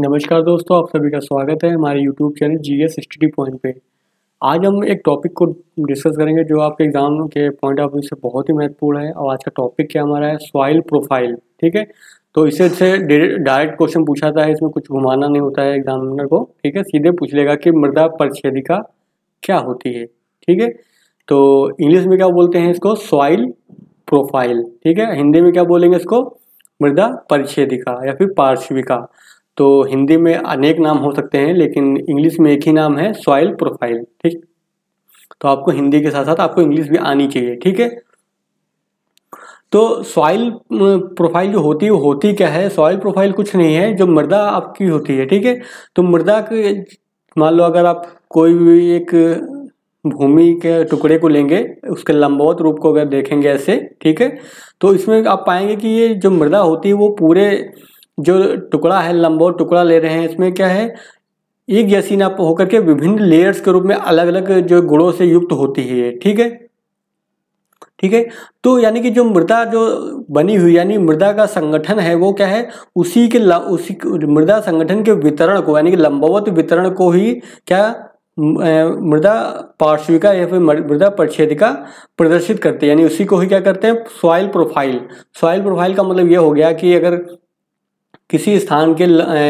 नमस्कार दोस्तों, आप सभी का स्वागत है हमारे YouTube channel G S study point पे। आज हम एक टॉपिक को डिस्कस करेंगे जो आपके एग्ज़ाम के पॉइंट ऑफ़ व्यू से बहुत ही महत्वपूर्ण है और आज का टॉपिक क्या हमारा है? सॉइल प्रोफ़ाइल ठीक है? तो इसे से डायरेक्ट क्वेश्चन पूछा है, इसमें कुछ घुमाना नहीं होता है एग्जामिनर को, ठीक है? सीधे पूछ लेगा कि मृदा परिच्छेदिका क्या होती है, ठीक है? तो इंग्लिश में क्या बोलते हैं इसको? सॉइल प्रोफ़ाइल ठीक है? हिंदी में क्या बोलेंगे इसको? मृदा परिच्छेदिका या फिर पार्श्विका। तो हिंदी में अनेक नाम हो सकते हैं, लेकिन इंग्लिश में एक ही नाम है सॉइल प्रोफ़ाइल ठीक? तो आपको हिंदी के साथ साथ आपको इंग्लिश भी आनी चाहिए, ठीक है? तो सॉइल प्रोफ़ाइल जो होती है, वो होती क्या है? सॉइल प्रोफ़ाइल कुछ नहीं है, जो मृदा आपकी होती है, ठीक है? तो मृदा के, मान लो अगर आप कोई भी एक भूमि के टुकड़े को लेंगे, उसके लंबवत रूप को अगर देखेंगे ऐसे, ठीक है? तो इसमें आप पाएँगे कि ये जो मृदा होती है, वो पूरे जो टुकड़ा है, लंबो टुकड़ा ले रहे हैं, इसमें क्या है, एक जैसी ना होकर के विभिन्न लेयर्स के रूप में अलग अलग जो गुणों से युक्त होती है, ठीक है? ठीक है? तो यानी कि जो मृदा जो बनी हुई, यानी मृदा का संगठन है, वो क्या है, उसी के उसी मृदा संगठन के वितरण को, यानी कि लंबवत वितरण को ही क्या मृदा पार्श्विका या फिर मृदा परिच्छेदिका प्रदर्शित करते हैं। यानी उसी को ही क्या करते हैं सॉइल प्रोफ़ाइल सॉइल प्रोफ़ाइल का मतलब ये हो गया कि अगर किसी स्थान के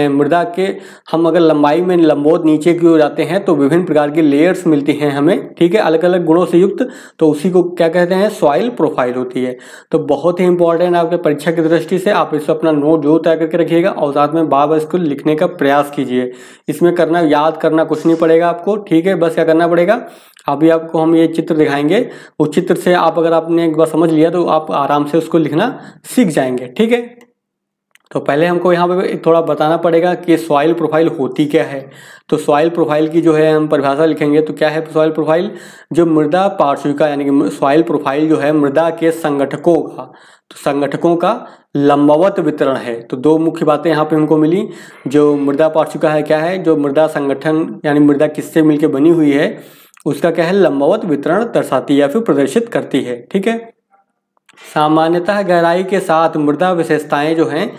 मृदा के हम अगर लंबाई में लंबोत नीचे की ओर जाते हैं तो विभिन्न प्रकार की लेयर्स मिलती हैं हमें, ठीक है? अलग अलग गुणों से युक्त तो उसी को क्या कहते हैं? सॉइल प्रोफ़ाइल होती है। तो बहुत ही इंपॉर्टेंट आपके परीक्षा की दृष्टि से, आप इसको अपना नोट जो तय करके रखिएगा और साथ में बार बार इसको लिखने का प्रयास कीजिए। इसमें करना, याद करना कुछ नहीं पड़ेगा आपको, ठीक है? बस क्या करना पड़ेगा? अभी आपको हम ये चित्र दिखाएँगे। उस चित्र से आप अगर आपने एक बार समझ लिया तो आप आराम से उसको लिखना सीख जाएँगे, ठीक है? तो पहले हमको यहाँ पे थोड़ा बताना पड़ेगा कि सॉइल प्रोफ़ाइल होती क्या है। तो सॉइल प्रोफ़ाइल की जो है हम परिभाषा लिखेंगे तो क्या है सॉइल प्रोफ़ाइल जो मृदा पार्श्विका, यानी कि सॉइल प्रोफ़ाइल जो है मृदा के संगठकों का तो संगठकों का लंबवत वितरण है। तो दो मुख्य बातें यहाँ पे हमको मिली। जो मृदा पार्श्विका है, क्या है? जो मृदा संगठन, यानी मृदा किससे मिलकर बनी हुई है, उसका क्या है? लंबवत वितरण दर्शाती है या फिर प्रदर्शित करती है। ठीक है? सामान्यतः गहराई के साथ मृदा विशेषताएँ जो हैं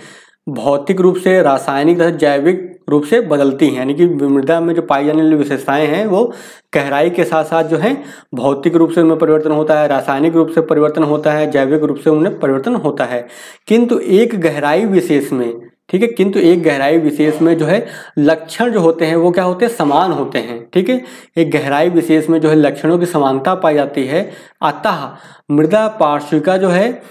भौतिक रूप से, रासायनिक तथा जैविक रूप से बदलती हैं। यानी कि मृदा में जो पाई जाने वाली विशेषताएँ हैं, वो गहराई के साथ साथ जो है, भौतिक रूप से उनमें परिवर्तन होता है, रासायनिक रूप से परिवर्तन होता है, जैविक रूप से उनमें परिवर्तन होता है। किंतु एक गहराई विशेष में, ठीक है, किंतु एक गहराई विशेष में जो है, लक्षण जो होते हैं, वो क्या होते हैं? समान होते हैं, ठीक है? एक गहराई विशेष में जो है, लक्षणों की समानता पाई जाती है। अतः मृदा पार्श्विका जो है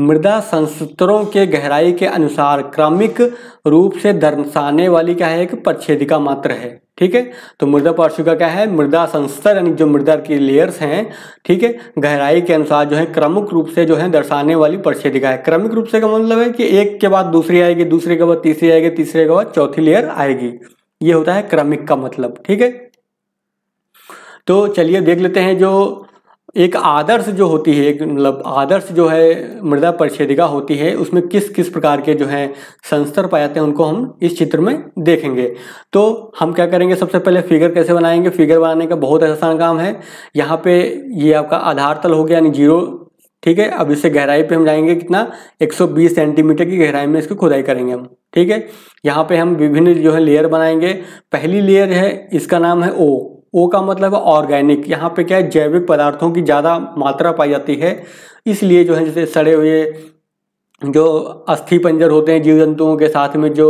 मृदा संस्तरों के गहराई के अनुसार क्रमिक रूप से दर्शाने वाली क्या है? एक प्रच्छेदिका मात्र है, ठीक है? तो मृदा पार्श्विका क्या है? मृदा संस्तर यानी जो मृदा की लेयर्स हैं, ठीक है? गहराई के अनुसार जो है, क्रमिक रूप से जो है दर्शाने वाली प्रच्छेदिका है। क्रमिक रूप से का मतलब है कि एक के बाद दूसरी आएगी, दूसरे के बाद तीसरी आएगी, तीसरे के बाद चौथी लेयर आएगी। ये होता है क्रमिक का मतलब ठीक है? तो चलिए देख लेते हैं जो एक आदर्श जो होती है, एक मतलब आदर्श जो है, मृदा परिच्छेदिका होती है, उसमें किस किस प्रकार के जो है संस्तर पाए जाते हैं, उनको हम इस चित्र में देखेंगे। तो हम क्या करेंगे, सबसे पहले फिगर कैसे बनाएँगे? फिगर बनाने का बहुत आसान काम है। यहाँ पे ये आपका आधार तल हो गया, यानी ज़ीरो, ठीक है? अब इससे गहराई पे हम जाएँगे कितना? 120 सेंटीमीटर की गहराई में इसकी खुदाई करेंगे हम, ठीक है? यहाँ पे हम विभिन्न जो है लेयर बनाएँगे। पहली लेयर है, इसका नाम है ओ ओ का मतलब है ऑर्गेनिक। यहाँ पे क्या है, जैविक पदार्थों की ज़्यादा मात्रा पाई जाती है। इसलिए जो है, जैसे सड़े हुए जो अस्थि पंजर होते हैं जीव जंतुओं के साथ में जो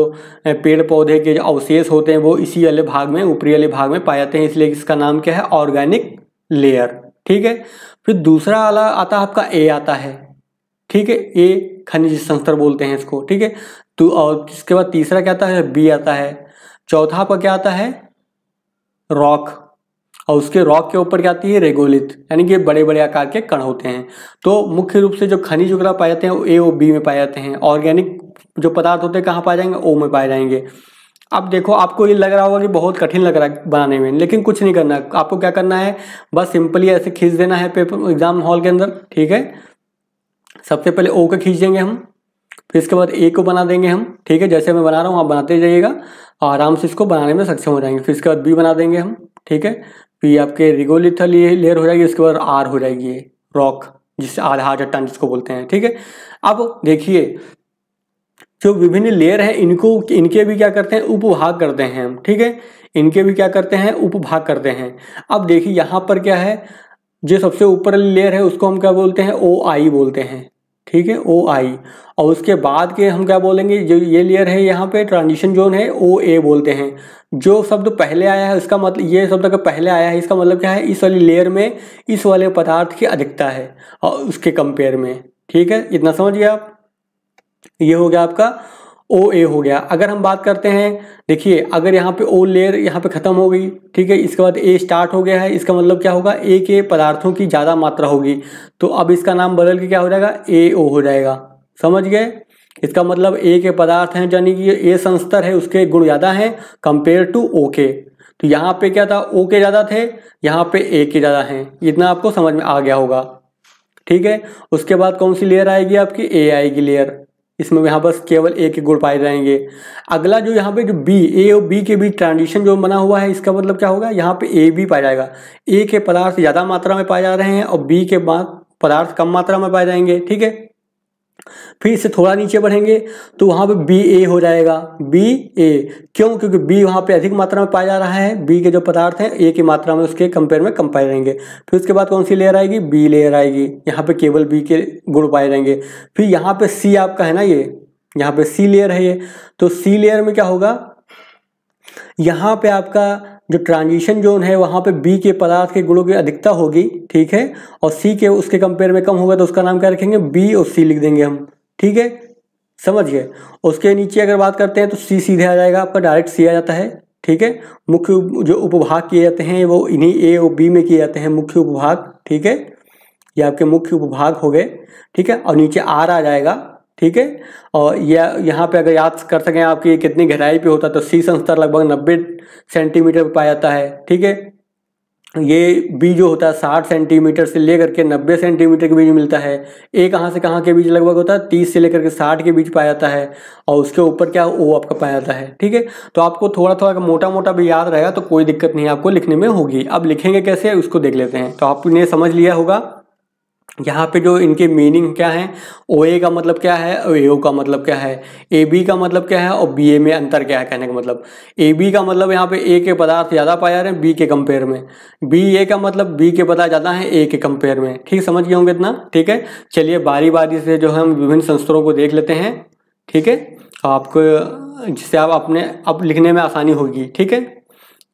पेड़ पौधे के जो अवशेष होते हैं, वो इसी वाले भाग में, ऊपरी वाले भाग में पाए जाते हैं। इसलिए इसका नाम क्या है, ऑर्गेनिक लेयर। ठीक है? फिर दूसरा वाला आता है, आपका ए आता है। ठीक है? ए खनिज संस्तर बोलते हैं इसको। ठीक है? तो और इसके बाद तीसरा क्या आता है, बी आता है। चौथा आपका क्या आता है, रॉक। और उसके रॉक के ऊपर क्या आती है? रेगोलिथ, यानी कि बड़े बड़े आकार के कण होते हैं। तो मुख्य रूप से जो खनिज वगैरह पाए जाते हैं, वो ए और बी में पाए जाते हैं। ऑर्गेनिक जो पदार्थ होते हैं, कहाँ पाए जाएँगे? ओ में पाए जाएँगे। अब देखो, आपको ये लग रहा होगा कि बहुत कठिन लग रहा है बनाने में, लेकिन कुछ नहीं करना। आपको क्या करना है? बस सिंपली ऐसे खींच देना है पेपर, एग्ज़ाम हॉल के अंदर, ठीक है? सबसे पहले ओ को खींच देंगे हम, फिर इसके बाद ए को बना देंगे हम, ठीक है? जैसे मैं बना रहा हूँ, आप बनाते जाइएगा, आराम से इसको बनाने में सक्षम हो जाएँगे। फिर इसके बाद बी बना देंगे हम, ठीक है? फिर आपके रिगोलिथल लेयर हो जाएगी, उसके बाद आर हो जाएगी, रॉक, जिससे आधार चट्टान जिसको बोलते हैं, ठीक है? अब देखिए, जो विभिन्न लेयर है, इनको, इनके भी क्या करते हैं? उपभाग करते हैं हम ठीक है? इनके भी क्या करते हैं? उपभाग करते हैं। अब देखिए, यहाँ पर क्या है? जो सबसे ऊपर लेयर है, उसको हम क्या बोलते हैं? ओ आई बोलते हैं। ठीक है ओ आई और उसके बाद के हम क्या बोलेंगे, जो ये लेयर है, यहाँ पे ट्रांजिशन जोन है ओ ए बोलते हैं। जो शब्द पहले आया है, उसका मतलब ये शब्द अगर पहले आया है, इसका मतलब क्या है, इस वाली लेयर में, इस वाले पदार्थ की अधिकता है, और उसके कंपेयर में। ठीक है, इतना समझिए आप? ये हो गया आपका ओ ए हो गया। अगर हम बात करते हैं, देखिए, अगर यहाँ पे ओ लेयर यहाँ पे ख़त्म हो गई, ठीक है, इसके बाद ए स्टार्ट हो गया है, इसका मतलब क्या होगा? ए के पदार्थों की ज़्यादा मात्रा होगी। तो अब इसका नाम बदल के क्या हो जाएगा? ए ओ हो जाएगा। समझ गए? इसका मतलब ए के पदार्थ हैं, यानी कि ए संस्तर है, उसके गुण ज़्यादा हैं कंपेयर टू ओ के तो यहाँ पे क्या था? ओ के ज़्यादा थे, यहाँ पे ए के ज़्यादा हैं। इतना आपको समझ में आ गया होगा। ठीक है? उसके बाद कौन सी लेयर आएगी आपकी? ए आएगी लेयर। इसमें यहाँ बस केवल ए के गुण पाए जाएँगे। अगला जो यहाँ पे जो बी ए और बी के बीच ट्रांजिशन जो बना हुआ है, इसका मतलब क्या होगा? यहाँ पे ए बी पाया जाएगा। ए के पदार्थ ज़्यादा मात्रा में पाए जा रहे हैं और बी के बाद पदार्थ कम मात्रा में पाए जाएँगे, ठीक है? फिर इससे थोड़ा नीचे बढ़ेंगे तो वहाँ पे बी ए हो जाएगा। बी ए क्यों? क्योंकि बी वहाँ पे अधिक मात्रा में पाया जा रहा है। बी के जो पदार्थ हैं ए की मात्रा में उसके कंपेयर में कम पाए जाएँगे फिर उसके बाद कौन सी लेयर आएगी? बी लेयर आएगी। यहाँ पे केवल बी के गुण पाए जाएँगे। फिर यहाँ पे सी आपका है ना ये? यहाँ पे सी लेयर है ये। तो सी लेयर में क्या होगा? यहाँ पे आपका जो ट्रांजिशन जोन है, वहाँ पे बी के पदार्थ के गुणों की अधिकता होगी, ठीक है? और सी के, उसके कंपेयर में कम होगा तो उसका नाम क्या रखेंगे? बी और सी लिख देंगे हम, ठीक है? समझ गए उसके नीचे अगर बात करते हैं तो सी सीधे आ जाएगा, आपका डायरेक्ट सी आ जाता है, ठीक है? मुख्य जो उपभाग किए जाते हैं, वो इन्हीं ए और बी में किए जाते हैं, मुख्य उपभाग, ठीक है? ये आपके मुख्य उपभाग हो गए, ठीक है? और नीचे आर आ जाएगा ठीक है? और यह यहाँ पे अगर याद कर सकें आपकी कितनी गहराई पे होता है तो सी संस्तर लगभग नब्बे सेंटीमीटर पे पाया जाता है, ठीक है? ये बी जो होता है, साठ सेंटीमीटर से लेकर के नब्बे सेंटीमीटर के बीच मिलता है। ए कहाँ से कहाँ के बीच लगभग होता है? तीस से लेकर के साठ के बीच पाया जाता है, और उसके ऊपर क्या ओ आपका पाया जाता है, ठीक है? तो आपको थोड़ा थोड़ा मोटा मोटा भी याद रहेगा तो कोई दिक्कत नहीं आपको लिखने में होगी। अब लिखेंगे कैसे, उसको देख लेते हैं। तो आपने समझ लिया होगा। यहाँ पे जो इनके मीनिंग क्या है? ओ ए का मतलब क्या है? ए ओ का मतलब क्या है? ए बी का मतलब क्या है? और बी ए में अंतर क्या है कहने का मतलब? ए बी का मतलब यहाँ पे ए के पदार्थ ज़्यादा पाए जा रहे हैं बी के कंपेयर में। बी ए का मतलब बी के पदार्थ ज़्यादा हैं ए के कंपेयर में। ठीक, समझ गए होंगे इतना? ठीक है? चलिए बारी बारी से जो है हम विभिन्न संस्तरों को देख लेते हैं। ठीक है? आपको जिससे आप अपने, अब लिखने में आसानी होगी। ठीक है?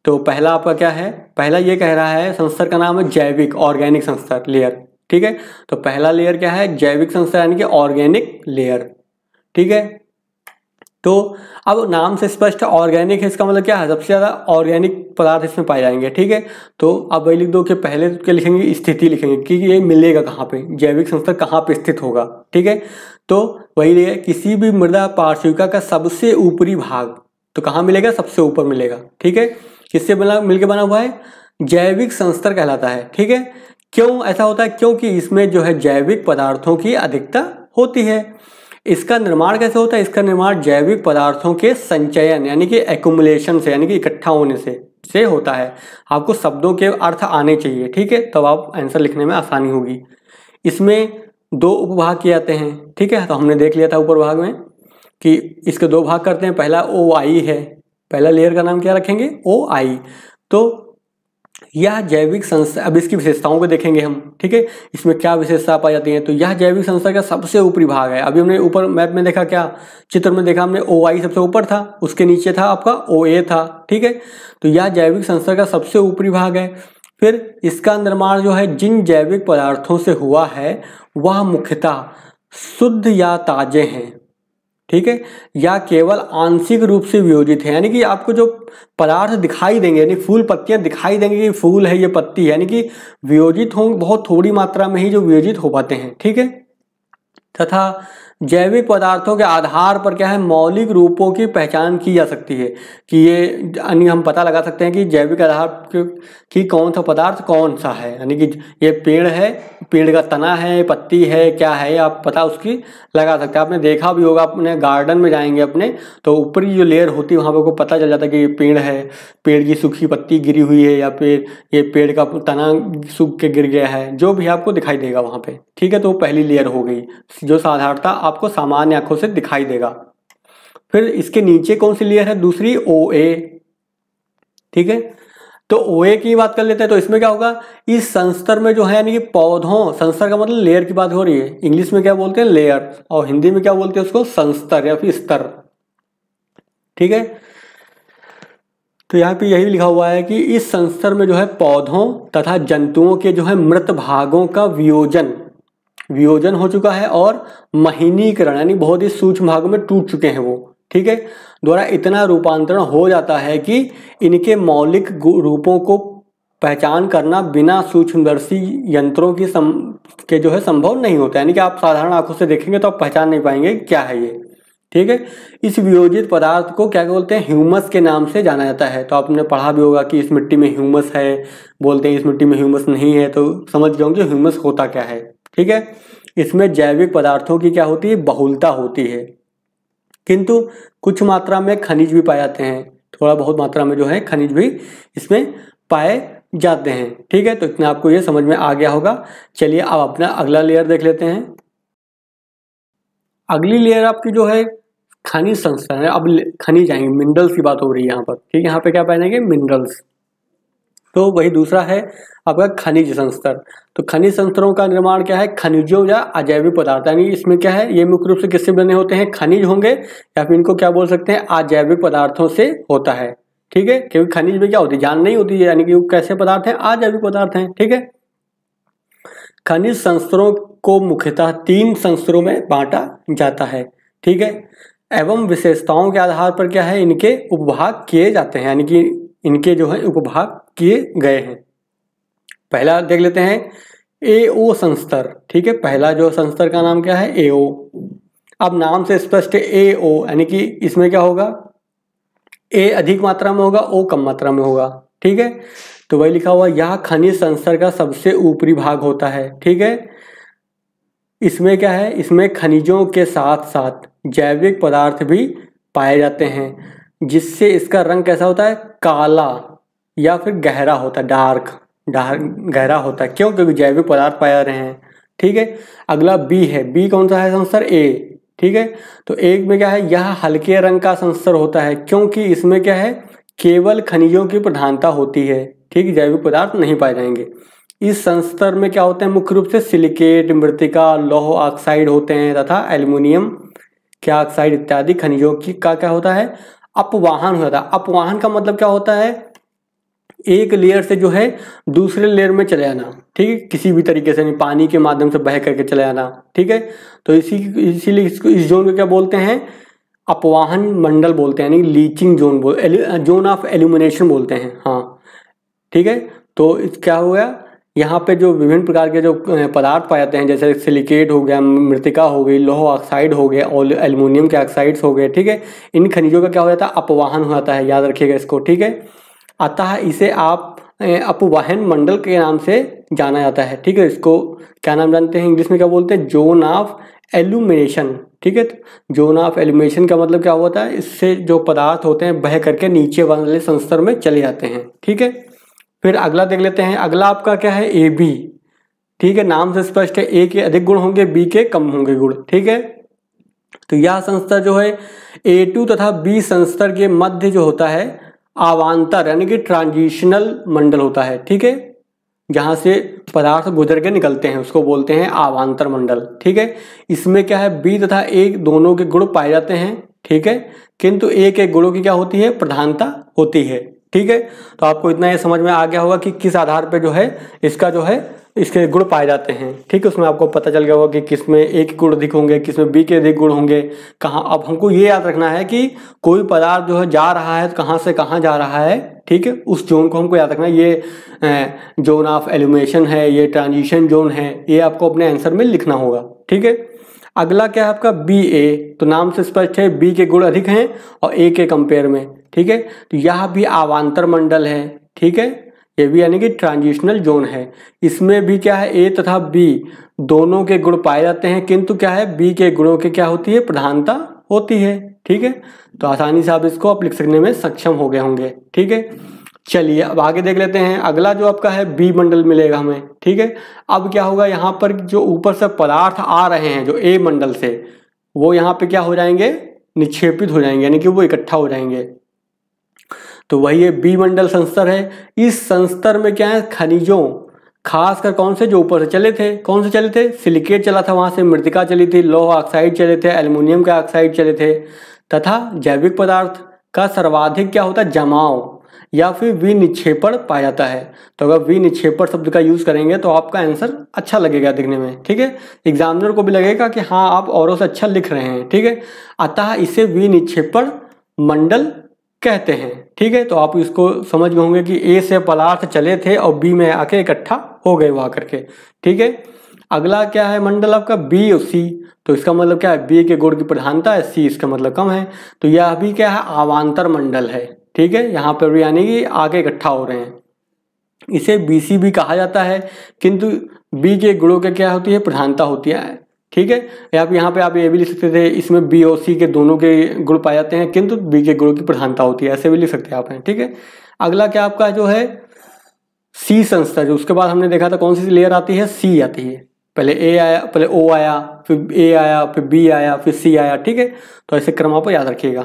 तो पहला आपका क्या है? पहला ये कह रहा है संस्तर का नाम है जैविक ऑर्गेनिक संस्तर लेयर ठीक है? तो पहला लेयर क्या है? जैविक संस्था यानी कि ऑर्गेनिक लेयर ठीक है? तो अब नाम से स्पष्ट ऑर्गेनिक है, इसका मतलब क्या है? सबसे ज़्यादा ऑर्गेनिक पदार्थ इसमें पाए जाएँगे, ठीक है? तो अब वही लिख दो कि पहले क्या लिखेंगे? स्थिति लिखेंगे, कि ये मिलेगा कहाँ पे? जैविक संस्था कहाँ पे स्थित होगा? ठीक है? तो वही है, किसी भी मृदा पार्श्विका का सबसे ऊपरी भाग तो कहाँ मिलेगा? सबसे ऊपर मिलेगा, ठीक है? किससे बना मिलकर बना हुआ है? जैविक संस्तर कहलाता है, ठीक है? क्यों ऐसा होता है? क्योंकि इसमें जो है जैविक पदार्थों की अधिकता होती है। इसका निर्माण कैसे होता है? इसका निर्माण जैविक पदार्थों के संचयन, यानी कि एकुमुलेशन से, यानी कि इकट्ठा होने से से होता है। आपको शब्दों के अर्थ आने चाहिए, ठीक है? तब आप आंसर लिखने में आसानी होगी। इसमें दो उपभाग किए जाते हैं, ठीक है? तो हमने देख लिया था ऊपर भाग में कि इसके दो भाग करते हैं। पहला ओ आई है। पहला लेयर का नाम क्या रखेंगे? ओ आई तो यह जैविक संस्था, अब इसकी विशेषताओं को देखेंगे हम, ठीक है? इसमें क्या विशेषता पाई जाती है? तो यह जैविक संस्था का सबसे ऊपरी भाग है। अभी हमने ऊपर मैप में देखा क्या? चित्र में देखा हमने ओ आई सबसे ऊपर था, उसके नीचे था आपका ओ ए था, ठीक है? तो यह जैविक संस्था का सबसे ऊपरी भाग है। फिर इसका निर्माण जो है, जिन जैविक पदार्थों से हुआ है, वह मुख्यतः शुद्ध या ताजे हैं। ठीक है? या केवल आंशिक रूप से वियोजित है। यानी कि आपको जो पदार्थ दिखाई देंगे, यानी फूल पत्तियाँ दिखाई देंगे कि फूल है, ये पत्ती है, यानी कि वियोजित होंगे बहुत थोड़ी मात्रा में ही जो वियोजित हो पाते हैं। ठीक है? तथा जैविक पदार्थों के आधार पर क्या है, मौलिक रूपों की पहचान की जा सकती है कि ये, यानी हम पता लगा सकते हैं कि जैविक आधार की कौन सा पदार्थ कौन सा है। यानी कि ये पेड़ है, पेड़ का तना है, पत्ती है, क्या है, आप पता उसकी लगा सकते हैं। आपने देखा भी होगा, अपने गार्डन में जाएँगे अपने तो ऊपरी जो लेयर होती है, वहाँ पर आपको पता चल जाता है कि ये पेड़ है। पेड़ की सूखी पत्ती गिरी हुई है, या फिर ये पेड़ का तना सूख के गिर गया है, जो भी आपको दिखाई देगा वहाँ पर ठीक है तो पहली लेयर हो गई, जो साधारणता आपको सामान्य आँखों से दिखाई देगा। फिर इसके नीचे कौन सी लेयर है? दूसरी ओ ए ठीक है? तो ओ ए की बात कर लेते हैं तो इसमें क्या होगा? इस संस्तर में जो है, यानी कि पौधों, संस्तर का मतलब लेयर की बात हो रही है। इंग्लिश में क्या बोलते हैं? लेयर और हिंदी में क्या बोलते हैं उसको? संस्तर या फिर स्तर। ठीक है? तो यहाँ पे यही लिखा हुआ है कि इस संस्तर में जो है पौधों तथा जंतुओं के जो है मृत भागों का वियोजन। वियोजन हो चुका है और महीनीकरण, यानी बहुत ही सूक्ष्म भागों में टूट चुके हैं वो, ठीक है? द्वारा इतना रूपांतरण हो जाता है कि इनके मौलिक रूपों को पहचान करना बिना सूक्ष्मदर्शी यंत्रों की सम, के जो है संभव नहीं होता। यानी कि आप साधारण आँखों से देखेंगे तो आप पहचान नहीं पाएँगे क्या है ये, ठीक है? इस वियोजित पदार्थ को क्या बोलते हैं? ह्यूमस के नाम से जाना जाता है। तो आपने पढ़ा भी होगा कि इस मिट्टी में ह्यूमस है, बोलते हैं इस मिट्टी में ह्यूमस नहीं है तो समझ जाओगे ह्यूमस होता क्या है। ठीक है? इसमें जैविक पदार्थों की क्या होती है? बहुलता होती है। किंतु कुछ मात्रा में खनिज भी पाए जाते हैं। थोड़ा बहुत मात्रा में जो है खनिज भी इसमें पाए जाते हैं। ठीक है? तो इतना आपको ये समझ में आ गया होगा। चलिए अब अपना अगला लेयर देख लेते हैं। अगली लेयर आपकी जो है खनिज संस्थान है। अब खनिज आएँगे। मिनरल्स की बात हो रही है यहाँ पर। ठीक है? यहाँ पे क्या पहनेंगे? मिनरल्स तो वही दूसरा है आपका खनिज संस्तर। तो खनिज संस्तरों का निर्माण क्या है? खनिजों या अजैविक पदार्थ, यानी इसमें क्या है? ये मुख्य रूप से किससे बने होते हैं? खनिज होंगे, या फिर इनको क्या बोल सकते हैं? अजैविक पदार्थों से होता है। ठीक है? क्योंकि खनिज में क्या होती है? जान नहीं होती है, यानी कि कैसे पदार्थ हैं? अजैविक पदार्थ हैं। ठीक है? खनिज संस्तरों को मुख्यतः तीन संस्तरों में बांटा जाता है। ठीक है? एवं विशेषताओं के आधार पर क्या है? इनके उपभाग किए जाते हैं, यानी कि इनके जो है, उपभाग किए गए हैं। पहला देख लेते हैं, ए ओ संस्तर, ठीक है? पहला जो संस्तर का नाम क्या है? ए ओ। अब नाम से स्पष्ट ए ओ, यानी कि इसमें क्या होगा? ए अधिक मात्रा में होगा, ओ कम मात्रा में होगा, ठीक है? तो वही लिखा हुआ, यह खनिज संस्तर का सबसे ऊपरी भाग होता है, ठीक है? इसमें क्या है? इसमें खनिजों के साथ साथ जैविक पदार्थ भी पाए जाते हैं। जिससे इसका रंग कैसा होता है? काला या फिर गहरा होता है, डार्क डार्क, गहरा होता है। क्यों? क्योंकि जैविक पदार्थ पाए जा रहे हैं। ठीक है? अगला बी है। बी कौन सा है संस्तर ए ठीक है? तो एक में क्या है? यह हल्के रंग का संस्तर होता है, क्योंकि इसमें क्या है? केवल खनिजों की प्रधानता होती है। ठीक जैविक पदार्थ नहीं पाए जाएँगे। इस संस्तर में क्या होते हैं? मुख्य रूप से सिलिकेट, मृतिका, लौह ऑक्साइड होते हैं तथा एल्यूमिनियम, क्या ऑक्साइड इत्यादि खनिजों की का क्या होता है? अपवाहन होता है। अपवाहन का मतलब क्या होता है? एक लेयर से जो है, दूसरे लेयर में चले आना, ठीक है? किसी भी तरीके से नहीं पानी के माध्यम से बह करके चले आना, ठीक है? तो इसी, इसीलिए इसको, इस जोन को क्या बोलते हैं? अपवाहन मंडल बोलते हैं, यानी लीचिंग जोन बोल जोन ऑफ़ एल्यूमिनेशन बोलते हैं हाँ ठीक है? तो क्या हो गया? यहाँ पे जो विभिन्न प्रकार के जो पदार्थ पाए जाते हैं, जैसे सिलिकेट हो गया, मृतिका हो गई, लोह ऑक्साइड हो गया और एल्यूमिनियम के ऑक्साइड्स हो गए, ठीक है? इन खनिजों का क्या हो जाता है? अपवाहन हो जाता है, याद रखिएगा इसको, ठीक है? अतः इसे आप अपवाहन मंडल के नाम से जाना जाता है, ठीक है? इसको क्या नाम जानते हैं? इंग्लिश में क्या बोलते हैं? जोन ऑफ़ एल्यूमिनेशन, ठीक है? जोन ऑफ़ एल्यूमिनेशन का मतलब क्या होता है? इससे जो पदार्थ होते हैं, बह करके नीचे वाले संस्तर में चले जाते हैं, ठीक है? फिर अगला देख लेते हैं, अगला आपका क्या है? ए बी ठीक है, नाम से स्पष्ट है ए के अधिक गुण होंगे बी के कम होंगे गुण। ठीक है? तो यह संस्तर जो है ए टू तथा बी संस्तर के मध्य जो होता है, आवांतर, यानी कि ट्रांजिशनल मंडल होता है। ठीक है? जहाँ से पदार्थ गुजर के निकलते हैं, उसको बोलते हैं आवांतर मंडल। ठीक है? इसमें क्या है? बी तथा ए दोनों के गुण पाए जाते हैं। ठीक है? किंतु ए के गुणों की क्या होती है? प्रधानता होती है। ठीक है? तो आपको इतना ये समझ में आ गया होगा कि किस आधार पे जो है इसका जो है, इसके गुण पाए जाते हैं। ठीक है? उसमें आपको पता चल गया होगा कि किसमें ए के गुण अधिक होंगे किसमें बी के अधिक गुण होंगे। कहाँ, अब हमको ये याद रखना है कि कोई पदार्थ जो है जा रहा है तो कहाँ से कहाँ जा रहा है, ठीक है? उस जोन को हमको याद रखना है। ये जोन ऑफ़ एल्यूमेशन है, ये ट्रांजिशन जोन है, ये आपको अपने आंसर में लिखना होगा। ठीक है? अगला क्या है आपका? बी ए तो नाम से स्पष्ट है बी के गुण अधिक हैं और ए के कंपेयर में। ठीक है? तो यह भी आवांतर मंडल है। ठीक है? ये भी यानी कि ट्रांजिशनल जोन है। इसमें भी क्या है? ए तथा बी दोनों के गुण पाए जाते हैं, किंतु क्या है? बी के गुणों के क्या होती है? प्रधानता होती है। ठीक है? तो आसानी से आप इसको आप लिख सकने में सक्षम हो गए होंगे। ठीक है? चलिए, अब आगे देख लेते हैं। अगला जो आपका है, बी मंडल मिलेगा हमें, ठीक है? अब क्या होगा, यहाँ पर जो ऊपर से पदार्थ आ रहे हैं, जो ए मंडल से, वो यहाँ पे क्या हो जाएँगे? निक्षेपित हो जाएँगे, यानी कि वो इकट्ठा हो जाएँगे। तो वही ये बी मंडल संस्तर है। इस संस्तर में क्या है, खनिजों, खासकर कौन से, जो ऊपर से चले थे, कौन से चले थे? सिलिकेट चला था वहाँ से, मृतिका चली थी, लोह ऑक्साइड चले थे, एल्युमिनियम के ऑक्साइड चले थे, तथा जैविक पदार्थ का सर्वाधिक क्या होता है? जमाव। या फिर विनिक्षेपण पाया जाता है। तो अगर विनिक्षेपण शब्द का यूज़ करेंगे तो आपका आंसर अच्छा लगेगा दिखने में, ठीक है? एग्जामिनर को भी लगेगा कि हाँ आप औरों से अच्छा लिख रहे हैं, ठीक है? अतः इसे विनिक्षेपण मंडल कहते हैं, ठीक है? तो आप इसको समझ गए होंगे कि ए से पदार्थ चले थे और बी में आके इकट्ठा हो गए वहाँ करके, ठीक है? अगला क्या है मंडल आपका? बी और सी तो इसका मतलब क्या है? बी के गुण की प्रधानता है सी इसका मतलब कम है। तो यह भी क्या है? आवांतर मंडल है। ठीक है, यहाँ पर भी यानी कि आगे इकट्ठा हो रहे हैं। इसे बी सी भी कहा जाता है, किंतु बी के गुणों के क्या होती है, प्रधानता होती है। ठीक है, आप यहाँ पे आप ये भी लिख सकते थे, इसमें बी और सी के दोनों के गुण पाए जाते हैं, किंतु बी के गुणों की प्रधानता होती है, ऐसे भी लिख सकते हैं आप हैं, ठीक है। अगला क्या आपका जो है सी संस्था, जो उसके बाद हमने देखा था कौन सी लेयर आती है सी आती है। पहले ए आया, पहले ओ आया, फिर ए आया, फिर बी आया, फिर सी आया, ठीक है। तो ऐसे क्रम आप याद रखिएगा।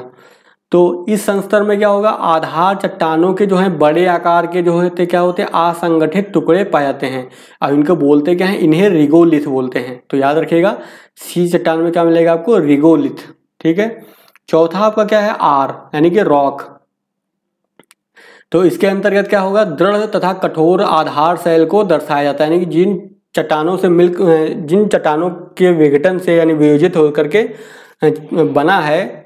तो इस संस्तर में क्या होगा? आधार चट्टानों के जो है, बड़े आकार के जो होते, क्या होते हैं? असंगठित टुकड़े पाए जाते हैं। अब इनको बोलते क्या है? इन्हें रिगोलिथ बोलते हैं। तो याद रखिएगा, सी चट्टान में क्या मिलेगा आपको? रिगोलिथ। ठीक है? चौथा आपका क्या है? आर, यानी कि रॉक। तो इसके अंतर्गत क्या होगा? दृढ़ तथा कठोर आधार शैल को दर्शाया जाता है। यानी कि जिन चट्टानों से मिल जिन चट्टानों के विघटन से, यानी वियोजित होकर के, बना है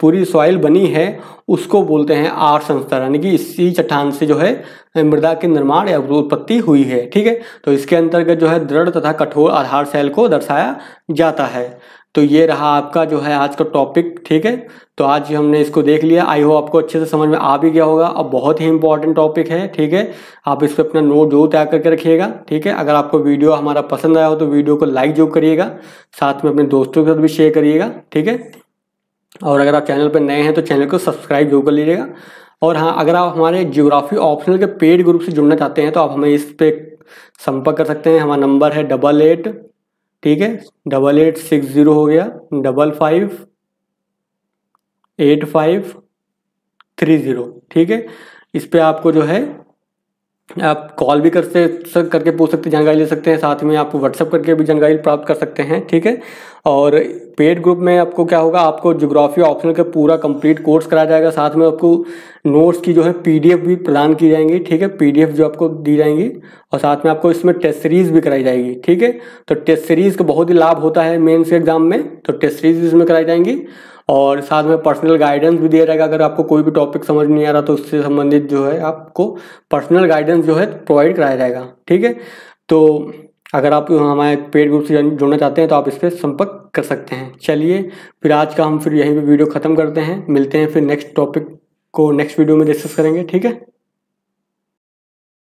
पूरी सॉइल बनी है, उसको बोलते हैं आर संस्था यानी कि इसी चट्टान से जो है, मृदा के निर्माण या उत्पत्ति हुई है, ठीक है? तो इसके अंतर्गत जो है दृढ़ तथा कठोर आधार शैल को दर्शाया जाता है। तो ये रहा आपका जो है आज का टॉपिक ठीक है? तो आज हमने इसको देख लिया। आई होप आपको अच्छे से समझ में आ भी गया होगा। और बहुत ही इंपॉर्टेंट टॉपिक है, ठीक है? आप इस पर अपना नोट ज़रूर तैयार करके रखिएगा, ठीक है? अगर आपको वीडियो हमारा पसंद आया हो तो वीडियो को लाइक ज़रूर करिएगा। साथ में अपने दोस्तों के साथ भी शेयर करिएगा, ठीक है? और अगर आप चैनल पर नए हैं तो चैनल को सब्सक्राइब ज़रूर कर लीजिएगा। और हाँ अगर आप हमारे जियोग्राफी ऑप्शनल के पेड ग्रुप से जुड़ना चाहते हैं तो आप हमें इस पर संपर्क कर सकते हैं। हमारा नंबर है डबल एट ठीक है? डबल एट सिक्स ज़ीरो हो गया। Double five eight five three zero ठीक है? इस पर आपको जो है आप कॉल भी कर सकते करके पूछ सकते जानकारी ले सकते हैं, साथ में आप व्हाट्सअप करके भी जानकारी प्राप्त कर सकते हैं, ठीक है? और पेड ग्रुप में आपको क्या होगा, आपको जोग्राफी ऑप्शनल का पूरा कंप्लीट कोर्स कराया जाएगा, साथ में आपको नोट्स की जो है पीडीएफ भी प्रदान की जाएँगी, ठीक है? पीडीएफ जो आपको दी जाएँगी, और साथ में आपको इसमें टेस्ट सीरीज़ भी कराई जाएगी, ठीक है? तो टेस्ट सीरीज़ का बहुत ही लाभ होता है मेन्स एग्ज़ाम में तो टेस्ट सीरीज़ इसमें कराई जाएँगी और साथ में पर्सनल गाइडेंस भी दिया जाएगा। अगर आपको कोई भी टॉपिक समझ नहीं आ रहा तो उससे संबंधित जो है, आपको पर्सनल गाइडेंस जो है प्रोवाइड कराया जाएगा। ठीक है? तो अगर आप हमारे पेड ग्रुप से जुड़ना चाहते हैं तो आप इस पर संपर्क कर सकते हैं। चलिए, फिर आज का हम फिर यहीं पर वीडियो ख़त्म करते हैं। मिलते हैं फिर नेक्स्ट टॉपिक को नेक्स्ट वीडियो में डिस्कस करेंगे। ठीक है?